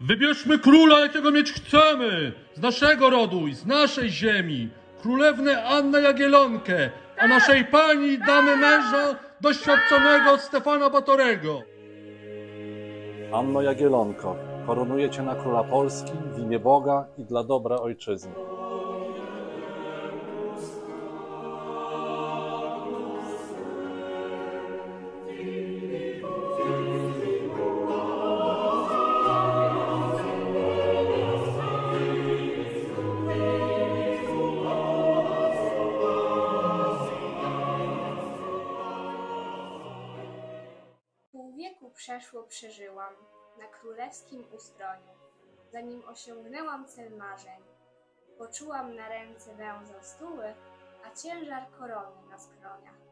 Wybierzmy króla, jakiego mieć chcemy, z naszego rodu i z naszej ziemi. Królewnę Annę Jagielonkę, a naszej pani damy męża doświadczonego Stefana Batorego. Anno Jagielonko, koronuję Cię na króla Polski w imię Boga i dla dobra ojczyzny. Wieku przeszło przeżyłam na królewskim ustroniu, zanim osiągnęłam cel marzeń. Poczułam na ręce węza stuły, a ciężar korony na skroniach.